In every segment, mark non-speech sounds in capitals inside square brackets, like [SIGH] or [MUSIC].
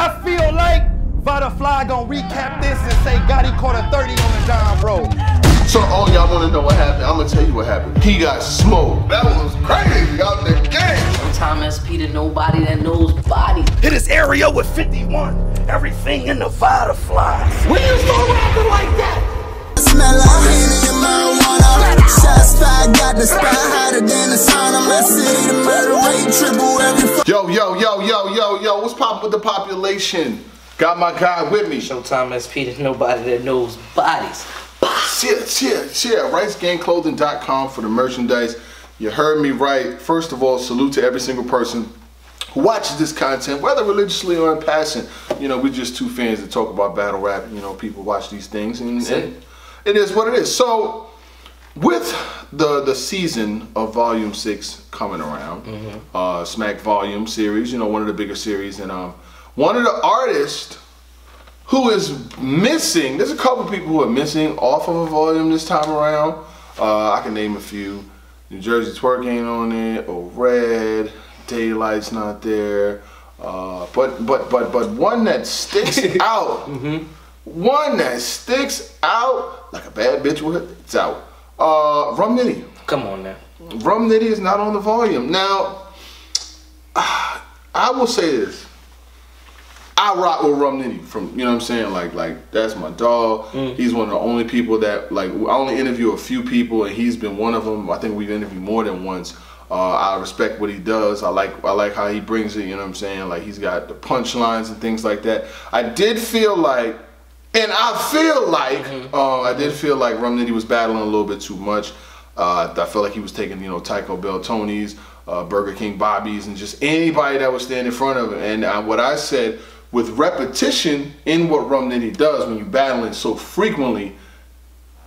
I feel like Vada Fly gonna recap this and say God he caught a 30 on the John Road. So all y'all wanna know what happened? I'm gonna tell you what happened. He got smoked. That was crazy out the game. Sometimes SP to nobody that knows body. Hit his area with 51. Everything in the Butterfly. When you start rapping like that? Smell like Henny and marijuana. Shots fired, got the spot hotter than the sauna. My city, the murder rate triple every. Yo, yo, yo, yo, yo, yo, what's poppin' with the population? Got my guy with me. Showtime SP to nobody that knows bodies. Cheer, cheer, cheer. RiceGangClothing.com for the merchandise. You heard me right. First of all, salute to every single person who watches this content, whether religiously or in passing. You know, we're just two fans that talk about battle rap. You know, people watch these things, and, and it is what it is. So, with the the season of Volume Six coming around, uh, Smack Volume series, you know, one of the bigger series, and um, one of the artists who is missing. There's a couple people who are missing off of a volume this time around. Uh, I can name a few. Nu Jerzey Twork ain't on it. Oh Red, Daylyt's not there. Uh, but but but but one that sticks [LAUGHS] out. One that sticks out like a bad bitch with it's out. Uh, Rum Nitty. Come on now. Rum Nitty is not on the volume. Now, I will say this. I rock with Rum Nitty from, you know what I'm saying? Like, like that's my dog. He's one of the only people that, like, I only interview a few people and he's been one of them. I think we've interviewed more than once. Uh, I respect what he does. I like, I like how he brings it, you know what I'm saying? Like, he's got the punchlines and things like that. I did feel like, and I feel like, uh, I did feel like Rum Nitty was battling a little bit too much. Uh, I felt like he was taking, you know, Taco Bell Tony's, uh, Burger King Bobby's, and just anybody that would stand in front of him. And uh, what I said, with repetition in what Rum Nitty does, when you're battling so frequently,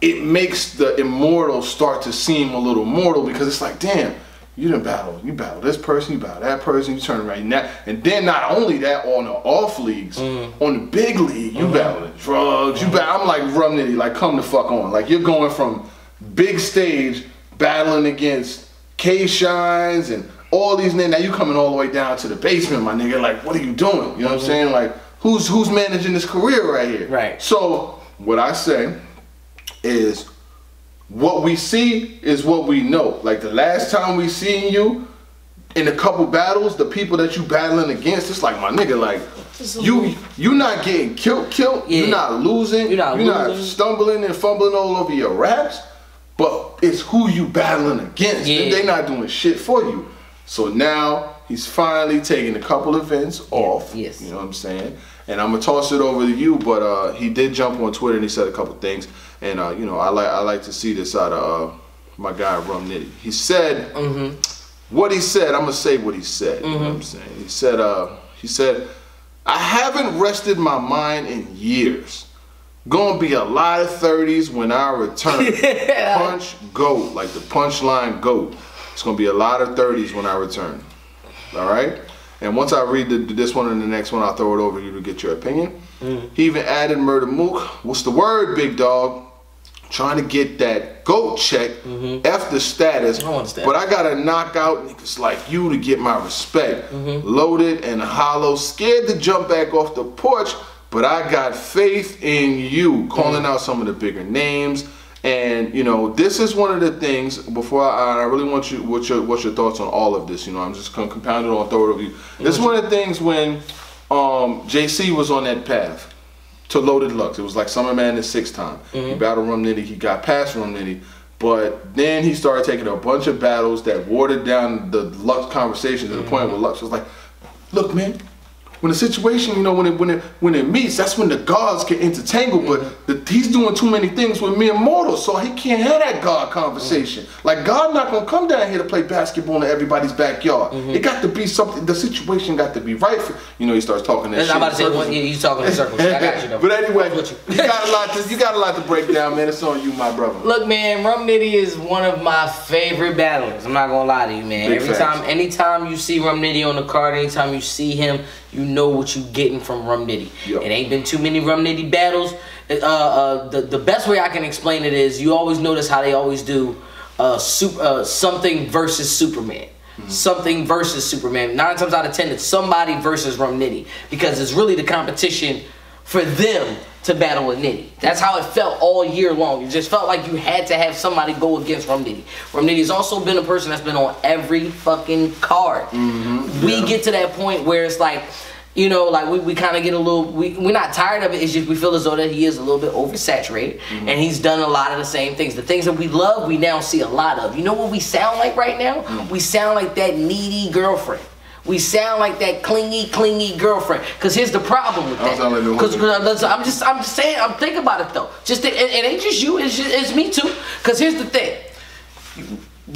it makes the immortal start to seem a little mortal because it's like, damn, you didn't battle, you battle this person, you battle that person, you turn right now, and then not only that, on the off leagues, mm. on the big league, you mm-hmm. battling drugs, you battle. I'm like Rum Nitty, like come the fuck on, like you're going from big stage battling against K Shines and all these niggas. Now you coming all the way down to the basement, my nigga. Like, what are you doing? You know what I'm mm-hmm. saying? Like, who's who's managing this career right here? Right. So what I say is what we see is what we know. Like the last time we seen you in a couple battles, the people that you battling against, it's like my nigga, like you you not getting killed, killed. Yeah. You're not losing. You're not losing. stumbling and fumbling all over your raps. But it's who you battling against. Yeah. They not doing shit for you. So now he's finally taking a couple events off. yes. You know what I'm saying? And I'm gonna toss it over to you, but uh, he did jump on Twitter and he said a couple things. And uh, you know, I like I like to see this out of uh, my guy Rum Nitty. He said what he said. I'm gonna say what he said. You know what I'm saying? He said uh, he said I haven't rested my mind in years. Gonna be a lot of 30s when I return. [LAUGHS] Punch goat, like the punchline goat. It's gonna be a lot of 30s when I return. All right. And once I read the, this one and the next one, I'll throw it over to you to get your opinion. He even added Murda Mook. What's the word, big dog? Trying to get that goat check, mm-hmm. F the status. I. But I gotta knock out niggas like you to get my respect. Mm-hmm. Loaded and Holla, scared to jump back off the porch, but I got faith in you. Calling mm-hmm. out some of the bigger names. And you know, this is one of the things. Before I, I really want you, what's your what's your thoughts on all of this? You know, I'm just gonna compound it all, throw it over you. This is one of the things when um, JC was on that path to Loaded Lux. It was like Summer Madness six time. He battled Rum Nitty. He got past Rum Nitty. But then he started taking a bunch of battles that watered down the Lux conversation to the point where Lux was like, "Look, man, when the situation, you know, when it when it when it meets, that's when the gods get intertangled. But mm-hmm. the, he's doing too many things with mere mortals, so he can't have that God conversation. Mm-hmm. Like God not gonna come down here to play basketball in everybody's backyard. Mm-hmm. It got to be something. The situation got to be right for you know. He starts talking that shit. I'm about to say, circles. yeah, you talking in circles. I got you though. but anyway, you you. got a lot to you got a lot to break down, man. It's on you, my brother. Look, man, Rum Nitty is one of my favorite battlers. I'm not gonna lie to you, man. Big Every facts. time, anytime you see Rum Nitty on the card, anytime you see him, you know what you getting from Rum Nitty. Yep. It ain't been too many Rum Nitty battles. Uh, uh, the the best way I can explain it is you always notice how they always do uh, super, uh something versus Superman. something versus Superman. Nine times out of ten, it's somebody versus Rum Nitty because it's really the competition for them to battle with Nitty. That's how it felt all year long. It just felt like you had to have somebody go against Rum Nitty. Rum Nitty's also been a person that's been on every fucking card. Mm-hmm. We Yeah. get to that point where it's like, you know, like we, we kind of get a little, we, we're not tired of it. It's just we feel as though that he is a little bit oversaturated mm-hmm. and he's done a lot of the same things. The things that we love, we now see a lot of. You know what we sound like right now? Mm. We sound like that needy girlfriend. We sound like that clingy, clingy girlfriend. Cause here's the problem with I that. sound like the Cause cause I'm just, I'm just saying, I'm thinking about it though. Just, it, it ain't just you, it's, just, it's me too. Cause here's the thing.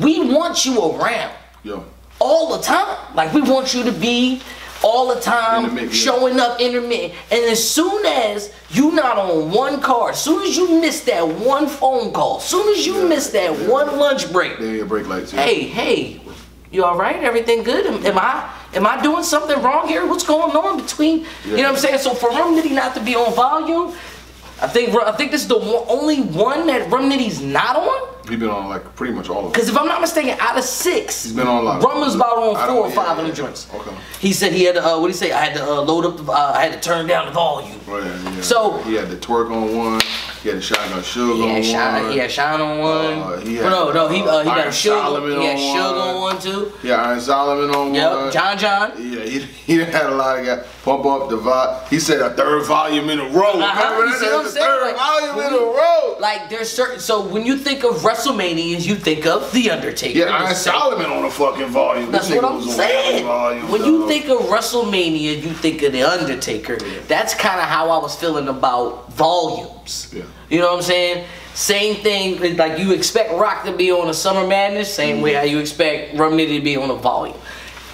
We want you around Yo, all the time. Like we want you to be all the time yeah. showing up intermittent. And as soon as you not on one car, as soon as you miss that one phone call, as soon as you Yeah, miss that yeah. one lunch break, they need brake lights. Yeah. hey, hey, you all right? Everything good? Am, am I am I doing something wrong here? What's going on between? You know what I'm saying? So for Rum Nitty not to be on volume, I think I think this is the one, only one that Rum Nitty's not on. He's been on like pretty much all of them. Because if I'm not mistaken, out of six, He's been on a lot. Rum was about on four or yeah, five of the joints. Okay. He said he had to, uh, what did he say? I had to uh, load up, the, uh, I had to turn down the volume. Right, yeah. So- he had to twerk on one. He had the shotgun sugar He on had shine, one. he had shine on one. Uh, he had, no, no, he uh, he uh, got Iron sugar. Solomon He had on sugar on one too. Yeah, Iron Solomon on one. Yep, John John. Yeah, he, [LAUGHS] he had a lot of guys pump up the volume. He said a third volume in a row. Uh-huh, Remember you that? see what I'm the saying? third Like, volume in we- a row. Like there's certain. So when you think of WrestleManias, you think of The Undertaker. yeah, Iron Solomon on a fucking volume. That's what I'm saying. volume, when you think of WrestleMania, you think of The Undertaker. That's kind of how I was feeling about volumes. Yeah. You know what I'm saying? Same thing, like you expect Rock to be on a Summer Madness, same way how you expect Rum Nitty to be on a volume.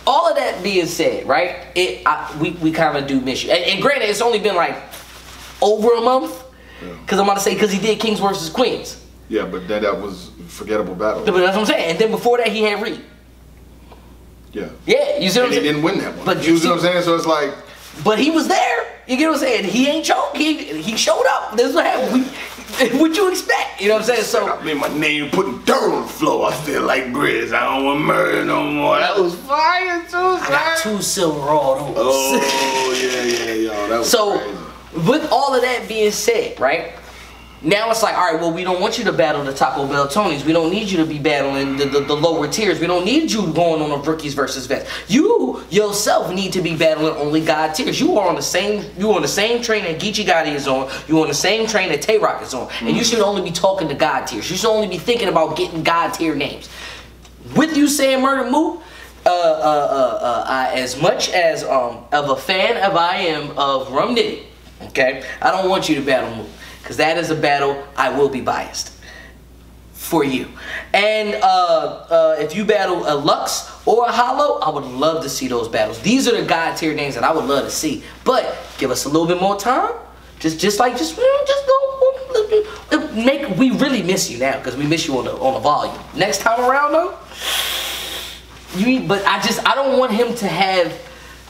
All of that being said, right? It I, we we kind of do miss you. And, and granted, it's only been like over a month. Cause I'm about to say, cause he did Kings versus Queens. Yeah, but then that was forgettable battle. But that's what I'm saying. And then before that, he had Reed. Yeah. Yeah, you see what And I'm he saying? didn't win that one. But you you see what I'm saying? So it's like, But he was there. You get what I'm saying? He ain't choke. He he showed up. This is what happened. We, [LAUGHS] what you expect? You know what I'm saying? So I made my name putting dirt on the floor. I feel like Grizz. I don't want murder no more. That was fire too, I got two silver autos. Oh yeah, yeah, yo, that was So, crazy. with all of that being said, right? Now it's like, all right, well, we don't want you to battle the Taco Bell Tonys. We don't need you to be battling the, the, the lower tiers. We don't need you going on a rookies versus vets. You yourself need to be battling only God tiers. You are on the same you on the same train that Geechi Gotti is on. You on the same train that Tay Roc is on. And you should only be talking to God tiers. You should only be thinking about getting God tier names. With you saying Murda Mook, uh, uh, uh, uh, I, as much as um, of a fan of I am of Rum Nitty, okay, I don't want you to battle Mook because that is a battle I will be biased for you. And uh, uh, if you battle a Lux or a Holla, I would love to see those battles. These are the god tier names that I would love to see. But give us a little bit more time. Just, just like, just, just go. Make we really miss you now because we miss you on the on the volume. Next time around though, you but I just I don't want him to have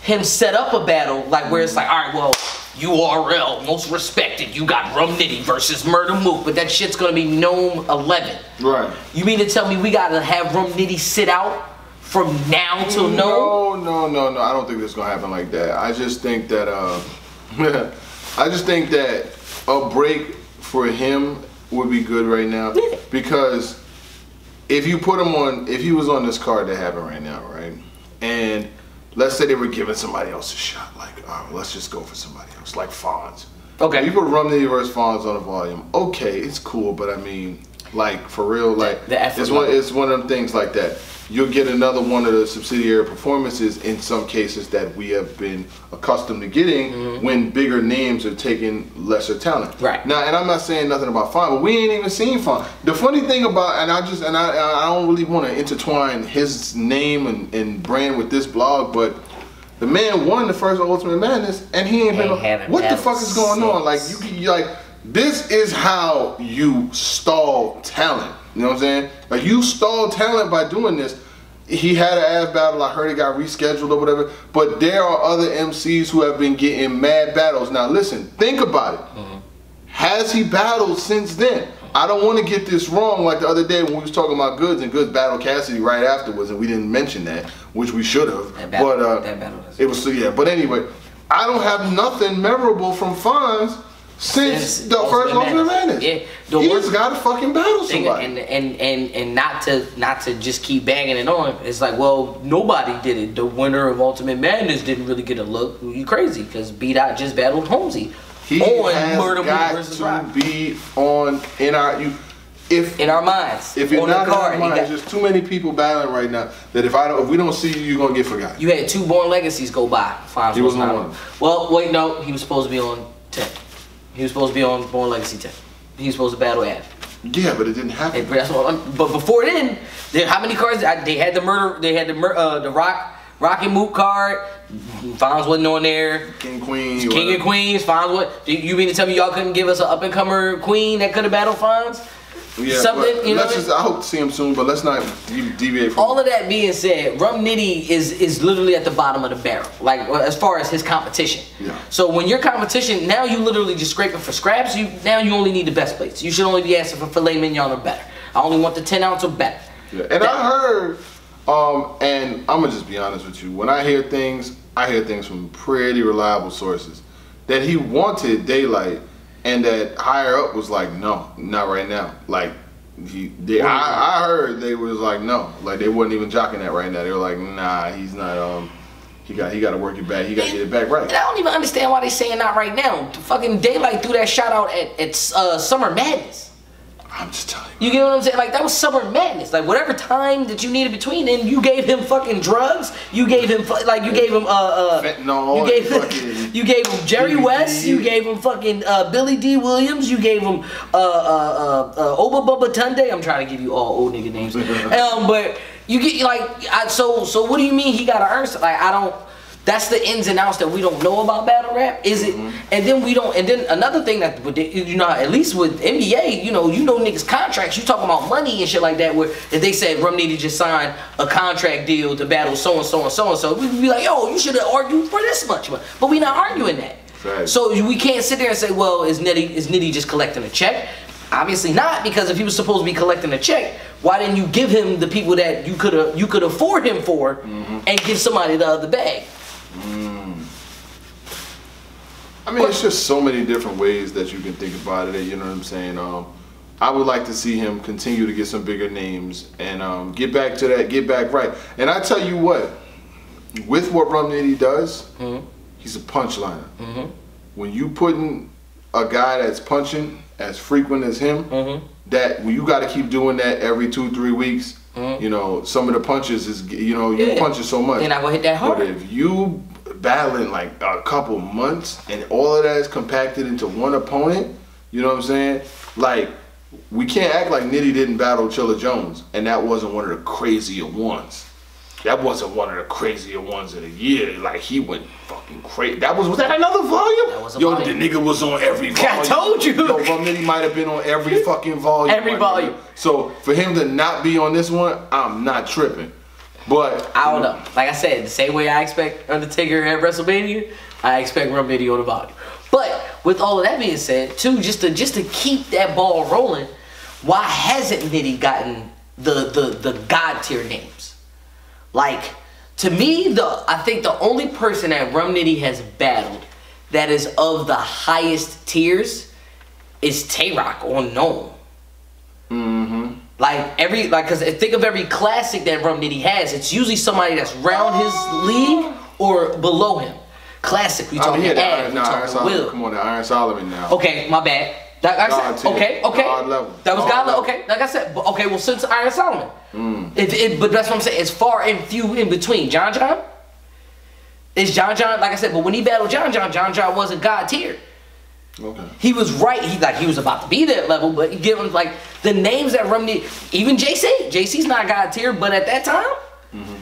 him set up a battle like where it's like, all right, well, URL most respected. You got Rum Nitty versus Murda Mook, but that shit's gonna be NOME Eleven. Right. You mean to tell me we gotta have Rum Nitty sit out from now till NOME? No, no, no, no. I don't think this gonna happen like that. I just think that uh, [LAUGHS] I just think that a break for him would be good right now because if you put him on, if he was on this card that happened right now, right, and let's say they were giving somebody else a shot, let's just go for somebody else, like Fonz. Okay. You put Rum Nitty versus Fonz on the volume. Okay, it's cool, but I mean, like for real, like the effort it's one, level. it's one of them things like that. You'll get another one of the subsidiary performances in some cases that we have been accustomed to getting when bigger names are taking lesser talent. Mm-hmm. Right. Now, and I'm not saying nothing about Fine, but we ain't even seen Fine. The funny thing about, and I just, and I, I don't really want to intertwine his name and, and brand with this blog, but the man won the first Ultimate Madness, and he ain't been. What the fuck is going on? Like you, you like this is how you stall talent. You know what I'm saying? Like you stall talent by doing this. He had an ass battle. I heard it got rescheduled or whatever. But there are other MCs who have been getting mad battles. Now listen, think about it. Has he battled since then? I don't want to get this wrong. Like the other day when we was talking about Goods and Goods battle Cassidy right afterwards, and we didn't mention that, which we should have. But uh, that battle was- it was so yeah. But anyway, I don't have nothing memorable from Fonz since, Since the first Ultimate Madness. Madness. Yeah, the He's worst- got to fucking battle somebody. and and and and not to not to just keep banging it on. It's like, well, nobody did it. The winner of Ultimate Madness didn't really get a look. You crazy? Because Beat Out just battled Holmesy he on has Murder got versus to Rock. be on in our you. If In our minds, if you're on not the card, in our minds, there's too many people battling right now that if I don't, if we don't see you, you're gonna get forgotten. you had two Born Legacies go by. Fonz He was wasn't on on. Well, wait, no, he was supposed to be on ten. He was supposed to be on Born Legacy ten. He was supposed to battle Ave. Yeah, but it didn't happen. And that's what but before then, they, how many cards? I, they had the murder. They had the mur- uh, the rock Rocky Moot card. Fonz wasn't on there. King Queen. King whatever. and Queens. Fonz what? You mean to tell me y'all couldn't give us an up and comer queen that could have battled Fonz? Yeah, something, you know Let's just. I hope to see him soon, but let's not deviate from. All of that being said, Rum Nitty is is literally at the bottom of the barrel. Like as far as his competition. Yeah. So when your competition now you literally just scraping for scraps. You now you only need the best plates. You should only be asking for filet mignon or better. I only want the ten ounce or better. Yeah, And I heard, um, and I'm gonna just be honest with you. When I hear things, I hear things from pretty reliable sources that he wanted Daylyt, and that higher up was like, no, not right now. Like he, they, I, I heard they was like, no, like they wasn't even jocking that right now. They were like, nah, he's not. Um, he got, he got to work it back. He got to get it back right. And I don't even understand why they saying not right now. Fucking Daylyt threw that shot out at, at uh, Summer Madness. I'm just telling you. You get what I'm saying? Like that was Summer Madness. Like whatever time that you needed between, then you gave him fucking drugs. You gave him like you gave him uh uh. Fentanyl You gave him, [LAUGHS] fucking you gave him Jerry DVD. Wess. You gave him fucking uh, Billy Dee Williams. You gave him uh uh uh, uh Oba Bubba Tunde. I'm trying to give you all old nigga names. [LAUGHS] um, but you get like I, so so. What do you mean he got to earn? Like I don't. That's the ins and outs that we don't know about battle rap. Is it? Mm-hmm. And then we don't. And then another thing that you know, at least with NBA, you know, you know niggas contracts. You talking about money and shit like that. Where if they said Rum Nitty just signed a contract deal to battle so and so and so and so, we'd be like, yo, you should have argued for this much, but we not arguing that. Right. So we can't sit there and say, well, is Nitty is Nitty just collecting a check? Obviously not, because if he was supposed to be collecting a check, why didn't you give him the people that you could you could afford him for, mm-hmm. and give somebody the other bag? I mean, it's just so many different ways that you can think about it. You know what I'm saying? Um, I would like to see him continue to get some bigger names and um, get back to that, get back right. And I tell you what, with what Rum Nitty does, he's a punchliner. When you putting a guy that's punching as frequent as him, that when you got to keep doing that every two, three weeks. Mm-hmm. You know, some of the punches is you know you Yeah. punching so much. Then I gonna hit that hard. But if you battling like a couple months and all of that is compacted into one opponent, you know what I'm saying? Like we can't act like Nitty didn't battle Chilla Jones and that wasn't one of the crazier ones. That wasn't one of the crazier ones of the year. Like he went fucking crazy. That was was that another volume? That was a Yo, volume. the nigga was on every [LAUGHS] volume. I told you. Yo, Rum Nitty might have been on every [LAUGHS] fucking volume. Every nigga. volume. So for him to not be on this one, I'm not tripping. But I don't know. Like I said, the same way I expect Undertaker at WrestleMania, I expect Rum Nitty on the volume. But with all of that being said, too, just to just to keep that ball rolling, why hasn't Nitty gotten the the the god tier names? Like to me, the I think the only person that Rum Nitty has battled that is of the highest tiers is Tay Roc or Gnome. Mm-hmm. Like every like cause think of every classic that Rum Nitty has, it's usually somebody that's round his league or below him. Classic, we I talking mean, yeah, the we Iron, nah, Iron Solomon. Will. Come on, the Iron Solomon now. Okay, my bad. Like I God said, tier. okay, okay. That was God God level. Okay, like I said, but- okay. Well, since Iron Solomon, mm. it, it, but that's what I'm saying. It's far and few in between. John John is John John. Like I said, but when he battled John John, John John wasn't God tier. Okay. He was right. He like he was about to be that level, but you give him like the names that Rumney, even JC. JC's not God tier, but at that time, mm-hmm.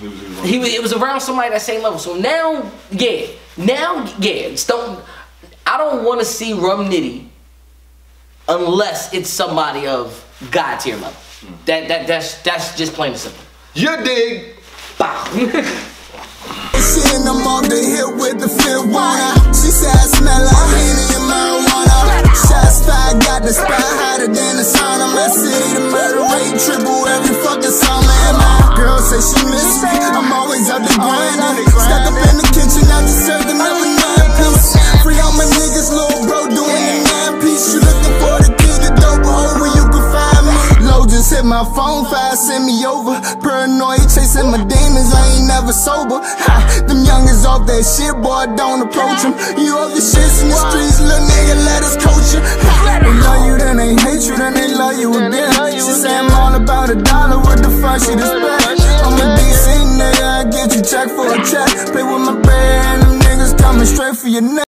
He was, he was he it was around somebody that same level. So now, yeah, now, yeah, don't. I don't want to see Rum Nitty unless it's somebody of God tier level. Mm. That that that's that's just plain and simple. You dig? Bow. On the hill with the. She said, smell like and marijuana. Shots fired, got the spot hotter than the sun. I'm city to murder rate, triple every fucking summer. And my girl say she miss me. I'm always the grind. Up in the kitchen, I another nine piece. Free all my niggas, little bro, doing phone fast, send me over. Paranoid chasing my demons, I ain't never sober. Ha, them youngins off that shit, boy, don't approach them. You off your shits in the streets, little nigga, let us coach you. Ha, they love you, then they hate you, then they love you again. She say I'm all about a dollar, what the fuck she expect? I'm a DC nigga, I get you check for a check. Play with my bread, and them niggas coming straight for your neck.